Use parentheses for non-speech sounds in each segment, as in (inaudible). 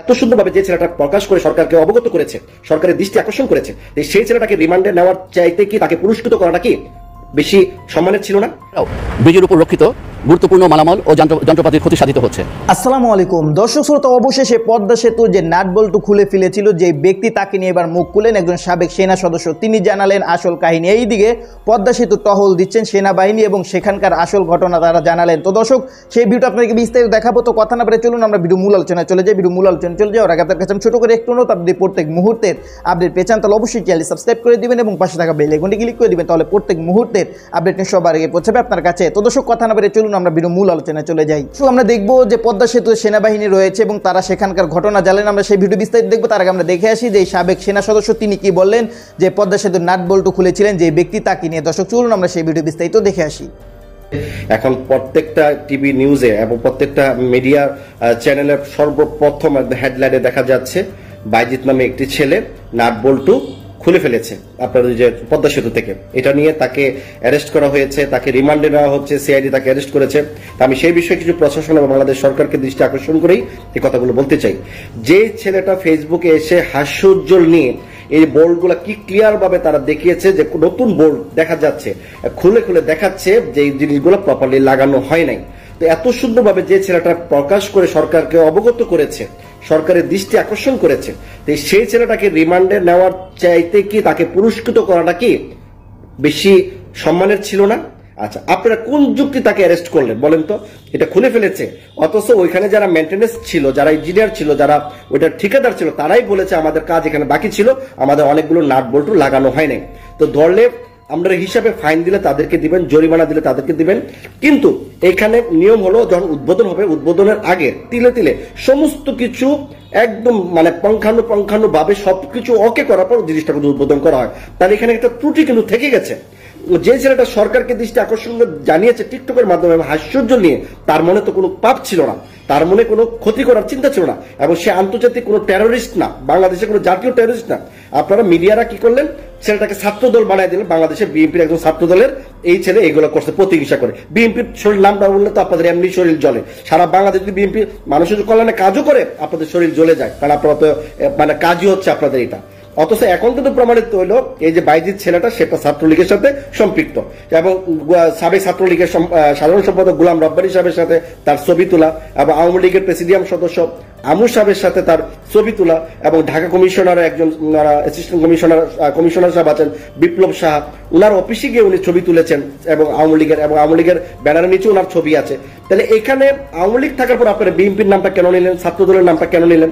এত সুন্দরভাবে যে ছেলেটা প্রকাশ করে সরকারকে অবগত করেছে, সরকারের দৃষ্টি আকর্ষণ করেছে সেই ছেলেটাকে রিমান্ডে নেওয়ার চাইতে কি তাকে পুরস্কৃত করাটা কি? বেশি সম্মানের ছিল না। ব্রিজের উপর রক্ষিত গুরুত্বপূর্ণ মালামাল ও যন্ত্রপাতির ক্ষতি সাধিত হচ্ছে। আসসালামু আলাইকুম। দর্শক শ্রোতা অবশেষে পদ্মা সেতুর যে নাট বল্টু খুলে ফেলেছিল যে ব্যক্তি তাকে নিয়ে এবার মুখ খুলেন একজন সাবেক সেনা সদস্য তিনি জানালেন আসল কাহিনী। এইদিকে পদ্মা সেতু টহল দিচ্ছেন সেনাবাহিনী এবং সেখানকার আসল ঘটনা তারা জানালেন। তো দর্শক সেই ভিডিও আপনাকে বিস্তারিত দেখাবো। তো কথা না বলে চলুন আমরা ভিডিও মূল আলোচনায় চলে যাই। ভিডিও মূল আলোচনা চলে যাই ওর আগে আপনার কাছে আমি ছোট করে একটু অনুরোধ আপনি প্রত্যেক মুহূর্তের আপডেট পেয়েছেন তাহলে অবশ্যই চ্যানেল সাবস্ক্রাইব করে দিবেন এবং পাশে থাকা বেল আইকনটি ক্লিক করে দিবেন তাহলে প্রত্যেক মুহূর্তের আপডেট নিয়ে সবার আগে পৌঁছাবে আপনার কাছে। তো দর্শক, কথা না বলে চলুন, আমরা ভিডিও মূল আলোচনায় চলে যাই। তো আমরা দেখব যে পদ্মা সেতু সেনাবাহিনী রয়েছে এবং তারা সেখানকার ঘটনা জানেন আমরা সেই ভিডিও বিস্তারিত দেখব। তার আগে আমরা দেখে আসি যে সাবেক সেনা সদস্য তিনি কি বললেন, যে পদ্মা সেতুর নাট বল্টু খুলেছিলেন, যে ব্যক্তি তাকে নিয়ে। দর্শক, চলুন আমরা সেই ভিডিও বিস্তারিত দেখে আসি। এখন প্রত্যেকটা টিভি নিউজে এবং প্রত্যেকটা মিডিয়া চ্যানেলের সর্বপ্রথম হেডলাইনে দেখা যাচ্ছে, বাইজিৎ নামে একটি ছেলে, নাট বল্টু। খুলে ফেলেছে আপনার যে পদ্মা সেতু থেকে। এটা নিয়ে তাকে অ্যারেস্ট করা হয়েছে, তাকে রিমান্ডে নেওয়া হচ্ছে সিআইডি তাকে অ্যারেস্ট করেছে। আমি সেই বিষয়ে কিছু প্রশাসন এবং বাংলাদেশ সরকারকে দৃষ্টি আকর্ষণ করেই এই কথাগুলো বলতে চাই। যে ছেলেটা ফেসবুকে এসে হাস্যোজ্জ্বল নিয়ে এই বোর্ডগুলো কি ক্লিয়ার ভাবে তারা দেখিয়েছে যে নতুন বোর্ড দেখা যাচ্ছে, খুলে খুলে দেখাচ্ছে যে এই জিনিসগুলো প্রপারলি লাগানো হয় নাই। তো এত সুন্দরভাবে যে ছেলেটা প্রকাশ করে সরকারকে অবগত করেছে সরকারের দৃষ্টি আকর্ষণ করেছে। তো সেই ছেলেটাকে রিমান্ডে নেওয়ার চাইতে কি তাকে পুরস্কৃত করাটা কি বেশি সম্মানের ছিল না? আচ্ছা আপনারা কোন যুক্তি তাকে অ্যারেস্ট করলেন বলেন তো? এটা খুলে ফেলেছে। অথচ ওইখানে যারা মেনটেনেন্স ছিল, যারা ইঞ্জিনিয়ার ছিল, যারা ওইটার ঠিকাদার ছিল, তারাই বলেছে আমাদের কাজ এখানে বাকি ছিল, আমাদের অনেকগুলো নাট বল্টু লাগানো হয় নাই তো ধরলে আমরা হিসাবে ফাইন দিলে তাদেরকে দিবেন, জরিমানা দিলে তাদেরকে দিবেন। কিন্তু এখানে নিয়ম হলো, যখন উদ্বোধন হবে, উদ্বোধনের আগে তিলে তিলে সমস্ত কিছু একদম মানে পঙ্খানু পঙ্খানু ভাবে সবকিছু ওকে করার পর জিনিসটা কিন্তু উদ্বোধন করা হয়। তাহলে এখানে একটা ত্রুটি কিন্তু থেকে গেছে। যে ছেলেটা সরকারকে দৃষ্টি আকর্ষণ করে জানিয়েছে টিকটকের মাধ্যমে হাস্যর্য নিয়ে, তার মনে তো কোনো পাপ ছিল না। তার মনে কোনো ক্ষতি করার চিন্তা ছিল না। এবং সে আন্তর্জাতিক কোনো টেরোরিস্ট না। বাংলাদেশে কোনো জাতীয় টেরোরিস্ট না। আপনারা মিডিয়ারা কি করলেন? ছেলেটাকে ছাত্র দল বানায় দিলেন। বাংলাদেশে বিএনপির একজন ছাত্র দলের এই ছেলে এগুলো করছে, প্রতিহিংসা করে। বিএনপির শরীর নামটা বললে তো আপনাদের এমনি শরীর জ্বলে। সারা বাংলাদেশ যদি বিএনপি মানুষের কল্যাণে কাজও করে, আপনাদের শরীর জ্বলে যায়। কারণ আপনারা তো মানে কাজই হচ্ছে আপনাদের এটা। অথচ এখন কিন্তু প্রমাণিত হইল এই যে বাইজিৎ ছেলেটা সেটা ছাত্রলীগের সাথে সম্পৃক্ত। এবং সাবেক ছাত্রলীগের সাধারণ সম্পাদক গুলাম রব্বানি সাহেবের সাথে তার ছবি তোলা এবং আওয়ামী লীগের প্রেসিডিয়াম সদস্য আমুর সাহেবের সাথে তার ছবি তোলা এবং ঢাকা কমিশনার একজন অ্যাসিস্ট্যান্ট কমিশনার কমিশনার সাহেব আছেন বিপ্লব শাহ উনার অফিসে গিয়ে উনি ছবি তুলেছেন এবং আওয়ামী লীগের, এবং আওয়ামী লীগের ব্যানারের নিচে ওনার ছবি আছে। তাহলে এখানে আওয়ামী লীগ থাকার পর আপনারা বিএনপির নামটা কেন নিলেন? ছাত্রদলের নামটা কেন নিলেন?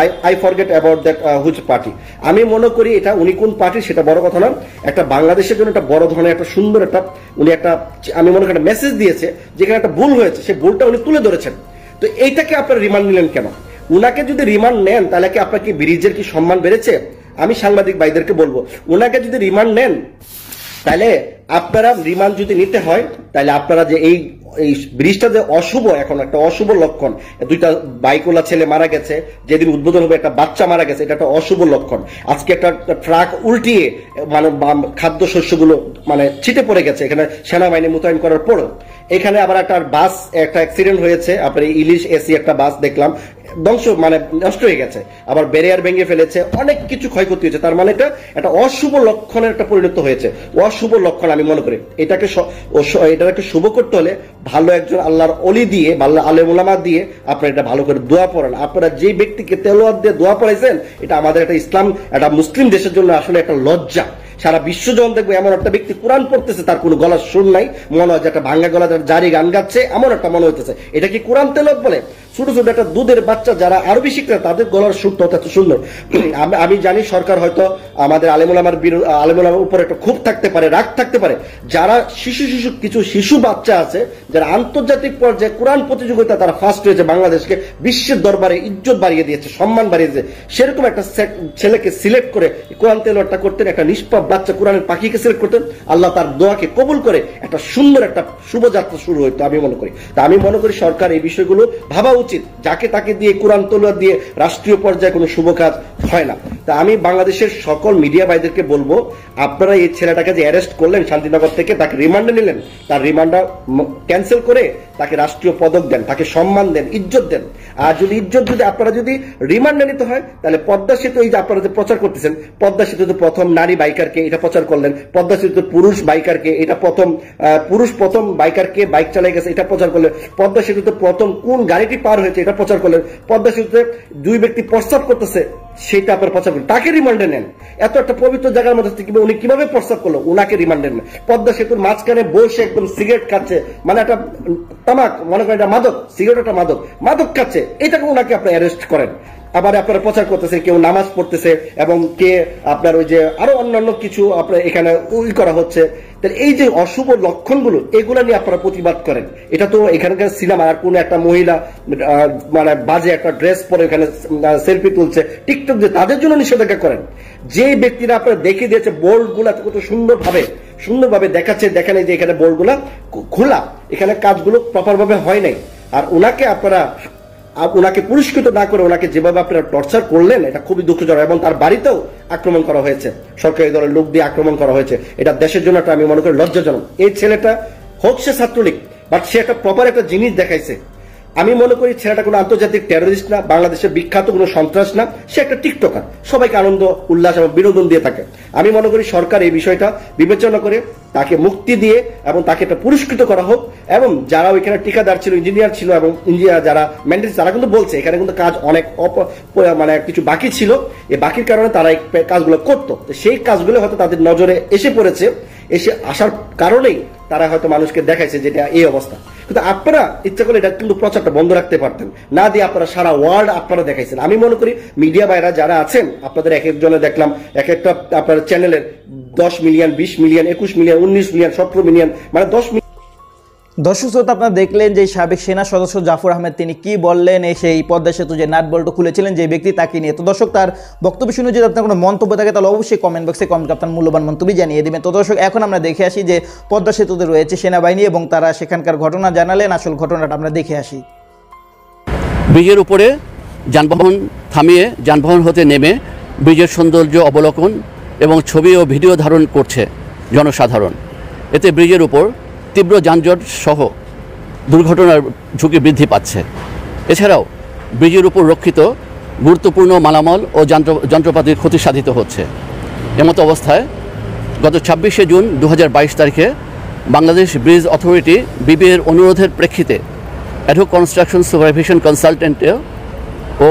I I forget about that which party আমি মনে করি এটা উনি কোন পার্টি সেটা বড় কথা না। একটা বাংলাদেশের জন্য একটা বড় ধরনের, একটা সুন্দর একটা, উনি একটা, আমি মনে করি একটা মেসেজ দিয়েছে, যেখানে একটা ভুল হয়েছে, সেই ভুলটা উনি তুলে ধরেছেন। তো এইটাকে আপনারা রিমান্ড নিলেন কেন? উনাকে যদি রিমান্ড নেন, তাহলে কি আপনার কি ব্রিজের কি সম্মান বেড়েছে? আমি সাংবাদিক ভাইদেরকে বলব, উনাকে যদি রিমান্ড নেন, তাহলে আপনারা রিমান্ড যদি নিতে হয়, তাহলে আপনারা যে এই এই ব্রিজটা যে অশুভ এখন, একটা অশুভ লক্ষণ, দুইটা বাইকওয়ালা ছেলে মারা গেছে, যেদিন উদ্বোধন হবে একটা বাচ্চা মারা গেছে, এটা একটা অশুভ লক্ষণ। আজকে একটা ট্রাক উল্টিয়ে মানে খাদ্য শস্যগুলো মানে ছিটে পড়ে গেছে, এখানে সেনাবাহিনী মোতায়েন করার পরও। এখানে আবার একটা বাস, একটা অ্যাক্সিডেন্ট হয়েছে, আপনার ইলিশ এসি একটা বাস দেখলাম ধ্বংস মানে নষ্ট হয়ে গেছে। আবার ব্যারিয়ার ভেঙে ফেলেছে, অনেক কিছু ক্ষয়ক্ষতি হয়েছে। তার মানে এটা একটা অশুভ লক্ষণের একটা পরিণত হয়েছে। অশুভ লক্ষণ আমি মনে করি। এটাকে এটাকে শুভ করতে হলে ভালো একজন আল্লাহর অলি দিয়ে ভালো আলেমুলামা দিয়ে আপনারা এটা ভালো করে দোয়া পড়েন। আপনারা যে ব্যক্তিকে তেলোয়ার দিয়ে দোয়া পড়াইছেন, এটা আমাদের একটা ইসলাম, একটা মুসলিম দেশের জন্য আসলে একটা লজ্জা। সারা বিশ্ব যখন দেখব এমন একটা ব্যক্তি কোরআন পড়তেছে, তার কোনো গলার সুর নাই, মনে হয় যে একটা ভাঙ্গা গলা জারি গান গাচ্ছে, এমন একটা মনে হইতেছে। এটা কি কোরআন তেলত বলে? ছোট ছোট একটা দুধের বাচ্চা যারা আরবি শিখতে তাদের গলার সুরটা এত সুন্দর। (clears throat) আমি- জানি সরকার হয়তো আমাদের আলেমুলামার বিরু- আলেমুলামার উপর একটা ক্ষোভ থাকতে পারে, রাগ থাকতে পারে। যারা শিশু শিশু কিছু শিশু বাচ্চা আছে, যারা আন্তর্জাতিক পর্যায়ে কোরআন প্রতিযোগিতা তারা ফার্স্ট হয়েছে, বাংলাদেশকে বিশ্বের দরবারে ইজ্জত বাড়িয়ে দিয়েছে, সম্মান বাড়িয়ে দিয়েছে। সেরকম একটা ছেলেকে সিলেক্ট করে কোরআন তেলটা করতেন, একটা নিষ্পাপ বাচ্চা কোরআনের পাখিকে সিলেক্ট করতেন। আল্লাহ তার দোয়াকে কবুল করে একটা সুন্দর একটা শুভযাত্রা শুরু হইতো, আমি মনে করি। তা আমি মনে করি সরকার এই বিষয়গুলো ভাবা উচিত। উচিত যাকে তাকে দিয়ে কোরআন তলোয়ার দিয়ে রাষ্ট্রীয় পর্যায়ে কোনো শুভ কাজ হয় না। তা আমি বাংলাদেশের সকল মিডিয়া ভাইদেরকে বলব, আপনারা এই ছেলেটাকে যে অ্যারেস্ট করলেন শান্তিনগর থেকে, তাকে রিমান্ডে নিলেন, তার রিমান্ডার ক্যান্সেল করে তাকে রাষ্ট্রীয় পদক দেন, তাকে সম্মান দেন, ইজ্জত দেন। আর যদি ইজ্জত যদি আপনারা যদি রিমান্ডে নিতে হয়, তাহলে পদ্মা সেতু এই যে আপনারা যে প্রচার করতেছেন, পদ্মা সেতুতে প্রথম নারী বাইকারকে এটা প্রচার করলেন, পদ্মা সেতুতে পুরুষ বাইকারকে এটা প্রথম পুরুষ প্রথম বাইকারকে বাইক চালাই গেছে, এটা প্রচার করলেন, পদ্মা সেতুতে প্রথম কোন গাড়িটি পার হয়েছে, এটা প্রচার করলেন। পদ্মা সেতুতে দুই ব্যক্তি প্রস্তাব করতেছে সেটা আপনার প্রচার করলেন। তাকে রিমান্ডে নেন? এত একটা পবিত্র জায়গার মধ্যে থেকে উনি কীভাবে প্রস্তাব করল? উনাকে রিমান্ডে নেন। পদ্মা সেতুর মাঝখানে বসে একদম সিগারেট খাচ্ছে মানে একটা তামাক, মনে করেন এটা মাদক, সিগারেট একটা মাদক মাদক খাচ্ছে, এটাকে ওনাকে আপনি অ্যারেস্ট করেন। আবার আপনারা প্রচার করতেছে, কেউ নামাজ পড়তেছে এবং কে আপনার ওই যে আরও অন্যান্য কিছু আপনার এখানে উই করা হচ্ছে। এই যে অশুভ লক্ষণগুলো, এগুলো নিয়ে আপনারা প্রতিবাদ করেন। এটা তো এখানকার সিনেমা, আর কোন একটা মহিলা মানে বাজে একটা ড্রেস পরে এখানে সেলফি তুলছে, টিকটক যে তাদের জন্য নিষেধাজ্ঞা করেন। যে ব্যক্তিরা আপনারা দেখে দিয়েছে বোর্ডগুলা কত সুন্দর ভাবে সুন্দর ভাবে দেখাচ্ছে দেখানে যে এখানে বোর্ডগুলা খোলা। এখানে কাজগুলো প্রপার ভাবে হয় নাই। আর ওনাকে আপনারা ওনাকে পুরস্কৃত না করে ওনাকে যেভাবে আপনারা টর্চার করলেন, এটা খুবই দুঃখজনক এবং তার বাড়িতেও আক্রমণ করা হয়েছে। সরকারি দলের লোক দিয়ে আক্রমণ করা হয়েছে। এটা দেশের জন্য একটা, আমি মনে করি, লজ্জাজনক। এই ছেলেটা হোক সে ছাত্রলীগ বাট সে একটা প্রপার একটা জিনিস দেখাইছে। আমি মনে করি ছেলেটা কোনো আন্তর্জাতিক টেরোরিস্ট না, বাংলাদেশের বিখ্যাত কোনো সন্ত্রাস না, সে একটা টিকটকার। সবাইকে আনন্দ, উল্লাস এবং বিনোদন দিয়ে থাকে। আমি মনে করি সরকার এই বিষয়টা বিবেচনা করে তাকে মুক্তি দিয়ে এবং তাকে একটা পুরস্কৃত করা হোক এবং যারা ওইখানে ঠিকাদার ছিল ইঞ্জিনিয়ার ছিল এবং ইঞ্জিনিয়ার যারা ম্যান্ডেট তারা কিন্তু বলছে, এখানে কিন্তু কাজ অনেক অপ- মানে কিছু বাকি ছিল। এই বাকির কারণে তারা এই কাজগুলো করতো। সেই কাজগুলো হয়তো তাদের নজরে এসে পড়েছে। এসে আসার কারণেই তারা হয়তো মানুষকে দেখাইছে যেটা এই অবস্থা। কিন্তু আপনারা ইচ্ছা করলে এটা কিন্তু প্রচারটা বন্ধ রাখতে পারতেন। না দিয়ে আপনারা সারা ওয়ার্ল্ড আপনারা দেখাইছেন। আমি মনে করি মিডিয়া বাইরা যারা আছেন, আপনাদের এক একজনে দেখলাম, এক একটা আপনার চ্যানেলের দশ মিলিয়ন বিশ মিলিয়ন একুশ মিলিয়ন উনিশ মিলিয়ন সতেরো মিলিয়ন মানে দশ মিলিয়ন দর্শক শ্রোতা, আপনারা দেখলেন যে সাবেক সেনা সদস্য জাফর আহমেদ, তিনি কি বললেন? এই সেই পদ্মা সেতু যে নাট বল্ট খুলেছিলেন, যে ব্যক্তি তাকে নিয়ে। তো দর্শক, তার বক্তব্য শুনে যদি আপনার কোনো মন্তব্য থাকে, তাহলে অবশ্যই কমেন্ট বক্সে কমেন্ট আপনার মূল্যবান মন্তব্য জানিয়ে দেবেন। তো দর্শক, এখন আমরা দেখে আসি যে পদ্মা সেতুতে রয়েছে সেনাবাহিনী এবং তারা সেখানকার ঘটনা জানালেন, আসল ঘটনাটা আমরা দেখে আসি। ব্রিজের উপরে যানবাহন থামিয়ে যানবাহন হতে নেমে ব্রিজের সৌন্দর্য অবলোকন এবং ছবি ও ভিডিও ধারণ করছে জনসাধারণ। এতে ব্রিজের উপর তীব্র যানজট সহ দুর্ঘটনার ঝুঁকি বৃদ্ধি পাচ্ছে। এছাড়াও ব্রিজের উপর রক্ষিত গুরুত্বপূর্ণ মালামাল ও যন্ত্র, যন্ত্রপাতির ক্ষতি সাধিত হচ্ছে। এমতো অবস্থায় গত ছাব্বিশে জুন দু হাজার বাইশ তারিখে বাংলাদেশ ব্রিজ অথরিটি বিবিএর অনুরোধের প্রেক্ষিতে অ্যাডহক কনস্ট্রাকশন সুপারভিশন কনসালটেন্টে ও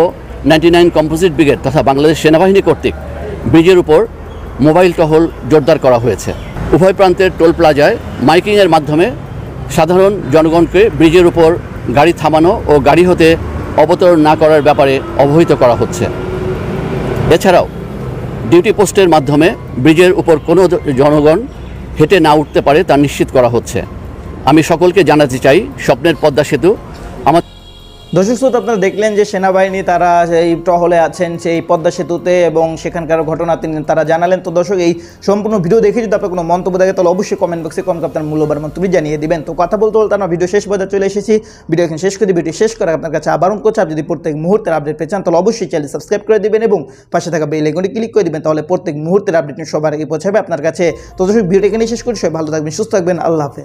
নাইনটি নাইন কম্পোজিট ব্রিগেড তথা বাংলাদেশ সেনাবাহিনী কর্তৃক ব্রিজের উপর মোবাইল টহল জোরদার করা হয়েছে। উভয় প্রান্তের টোল প্লাজায় মাইকিংয়ের মাধ্যমে সাধারণ জনগণকে ব্রিজের উপর গাড়ি থামানো ও গাড়ি হতে অবতরণ না করার ব্যাপারে অবহিত করা হচ্ছে। এছাড়াও, ডিউটি পোস্টের মাধ্যমে ব্রিজের উপর কোনো জনগণ হেঁটে না উঠতে পারে তা নিশ্চিত করা হচ্ছে। আমি সকলকে জানাতে চাই, স্বপ্নের পদ্মা সেতু আমার দর্শক শ্রোতা, আপনারা দেখলেন যে সেনাবাহিনী, তারা এই টহলে আছেন সেই পদ্মা সেতুতে এবং সেখানকার ঘটনা তিনি, তারা জানালেন। তো দর্শক, এই সম্পূর্ণ ভিডিও দেখে যদি আপনার কোনো মন্তব্য থাকে, তাহলে অবশ্যই কমেন্ট বক্সে কমেন্ট আপনার মূল্যবান মন্তব্য জানিয়ে দিবেন। তো কথা বলতে বলতে আমরা ভিডিও শেষ পর্যায়ে চলে এসেছি। ভিডিও এখন শেষ করে ভিডিও শেষ করে আপনার কাছে আবার করছে, আপনি যদি প্রত্যেক মুহূর্তের আপডেট পেয়ে চান, তাহলে অবশ্যই চ্যানেল সাবস্ক্রাইব করে দিবেন এবং পাশে থাকা বেল আইকনে ক্লিক করে দিবেন, তাহলে প্রত্যেক মুহূর্তের আপডেট সবার আগে পৌঁছাবে আপনার কাছে। তো দর্শক ভিডিও এখানে শেষ করি সবাই ভালো থাকবেন, সুস্থ থাকবেন। আল্লাহ হাফেজ।